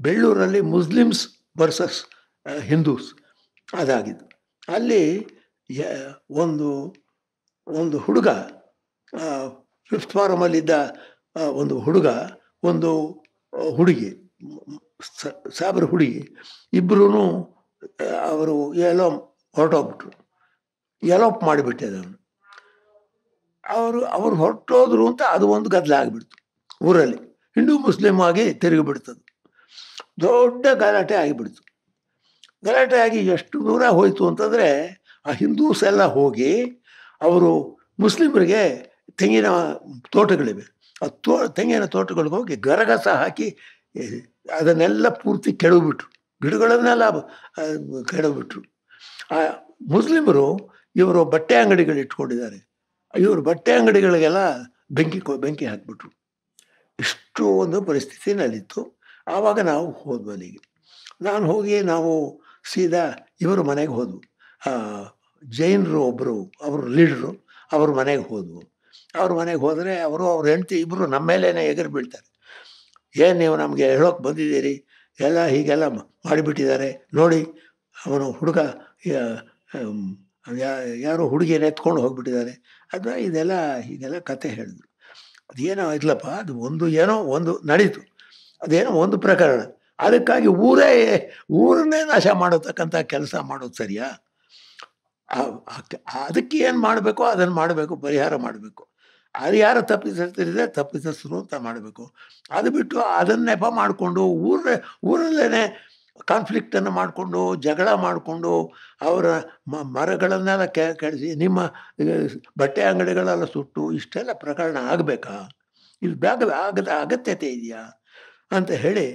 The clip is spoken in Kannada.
ಬೆಳ್ಳೂರಲ್ಲಿ ಮುಸ್ಲಿಮ್ಸ್ ವರ್ಸಸ್ ಹಿಂದೂಸ್ ಅದಾಗಿದ್ದು. ಅಲ್ಲಿ ಒಂದು ಒಂದು ಹುಡುಗ ಫಿಫ್ತ್ ಫಾರಮಲ್ಲಿದ್ದ ಒಂದು ಹುಡುಗ, ಒಂದು ಹುಡುಗಿ ಸಾಬರ್ ಹುಡುಗಿ ಇಬ್ಬರೂ ಅವರು ಎಲ್ಲೋ ಹೊರಟೋಗ್ಬಿಟ್ರು ಎಲೋಪ್ ಮಾಡಿಬಿಟ್ಟೆ ಅದನ್ನು. ಅವರು, ಅವ್ರು ಹೊರಟೋದ್ರು ಅಂತ ಅದು ಒಂದು ಗದ್ದಲ ಆಗಿಬಿಡ್ತು ಊರಲ್ಲಿ. ಹಿಂದೂ ಮುಸ್ಲಿಮ್ ಆಗಿ ತಿರುಗಿಬಿಡ್ತದು. ದೊಡ್ಡ ಗಲಾಟೆ ಆಗಿಬಿಡ್ತು. ಗಲಾಟೆ ಆಗಿ ಎಷ್ಟು ದೂರ ಹೋಯಿತು ಅಂತಂದರೆ ಆ ಹಿಂದೂಸ್ ಎಲ್ಲ ಹೋಗಿ ಅವರು ಮುಸ್ಲಿಮರಿಗೆ ತೆಂಗಿನ ತೋಟಗಳಿವೆ. ಆ ತೋ, ತೆಂಗಿನ ತೋಟಗಳಿಗೆ ಹೋಗಿ ಗರಗಸ ಹಾಕಿ ಅದನ್ನೆಲ್ಲ ಪೂರ್ತಿ ಕೆಡವಿಬಿಟ್ರು. ಗಿಡಗಳನ್ನೆಲ್ಲ ಕೆಡವಿಬಿಟ್ರು. ಆ ಮುಸ್ಲಿಮರು ಇವರು ಬಟ್ಟೆ ಅಂಗಡಿಗಳು ಇಟ್ಕೊಂಡಿದ್ದಾರೆ. ಇವರು ಬಟ್ಟೆ ಅಂಗಡಿಗಳಿಗೆಲ್ಲ ಬೆಂಕಿ ಬೆಂಕಿ ಹಾಕಿಬಿಟ್ರು. ಇಷ್ಟು ಒಂದು ಪರಿಸ್ಥಿತಿ ನಡೀತು. ಆವಾಗ ನಾವು ಹೋದ್ವು ಅಲ್ಲಿಗೆ ನಾನು ಹೋಗಿ ನಾವು ಸೀದಾ ಇವರು ಮನೆಗೆ ಹೋದ್ವು. ಜೈನರು ಒಬ್ಬರು ಅವರು ಲೀಡ್ರು, ಅವ್ರ ಮನೆಗೆ ಹೋದ್ವು. ಅವ್ರ ಮನೆಗೆ ಹೋದರೆ ಅವರು, ಅವ್ರ ಹೆಂಡತಿ ಇಬ್ಬರು ನಮ್ಮ ಮೇಲೇ ಎಗರು ಬೀಳ್ತಾರೆ. ಏನು ನೀವು ನಮಗೆ ಹೇಳೋಕೆ ಬಂದಿದ್ದೀರಿ? ಎಲ್ಲ ಹೀಗೆಲ್ಲ ಮಾಡಿಬಿಟ್ಟಿದ್ದಾರೆ. ನೋಡಿ, ಅವನು ಹುಡುಗ ಯಾರೋ ಹುಡುಗಿಯನ್ನು ಎತ್ಕೊಂಡು ಹೋಗಿಬಿಟ್ಟಿದ್ದಾರೆ. ಅದು ಇದೆಲ್ಲ, ಹೀಗೆಲ್ಲ ಕತೆ ಹೇಳಿದ್ರು. ಅದೇನೋ ಇಲ್ಲಪ್ಪ ಅದು ಒಂದು ಏನೋ ಒಂದು ನಡೀತು. ಅದೇನೋ ಒಂದು ಪ್ರಕರಣ. ಅದಕ್ಕಾಗಿ ಊರೇ, ಊರನ್ನೇ ನಾಶ ಮಾಡತಕ್ಕಂಥ ಕೆಲಸ ಮಾಡೋದು ಸರಿಯಾ? ಅದಕ್ಕೆ ಏನು ಮಾಡಬೇಕು? ಅದನ್ನು ಮಾಡಬೇಕು, ಪರಿಹಾರ ಮಾಡಬೇಕು. ಅದು ಯಾರು ತಪ್ಪಿಸಿರ್ತಿದ್ರೆ ತಪ್ಪಿಸಿದ್ರು ಅಂತ ಮಾಡಬೇಕು. ಅದು ಬಿಟ್ಟು ಅದನ್ನ ನೆಪ ಮಾಡಿಕೊಂಡು ಊರ ಊರಲ್ಲೇ ಕಾನ್ಫ್ಲಿಕ್ಟನ್ನು ಮಾಡಿಕೊಂಡು, ಜಗಳ ಮಾಡಿಕೊಂಡು, ಅವರ ಮ- ಮರಗಳನ್ನೆಲ್ಲ ಕೆ, ಕೆಡಿಸಿ, ನಿಮ್ಮ ಬಟ್ಟೆ ಅಂಗಡಿಗಳೆಲ್ಲ ಸುಟ್ಟು ಇಷ್ಟೆಲ್ಲ ಪ್ರಕರಣ ಆಗಬೇಕಾ? ಇದು ಬ್ಯಾಗ ಆಗದ ಅಗತ್ಯತೆ ಇದೆಯಾ? ಅಂತ ಹೇಳಿ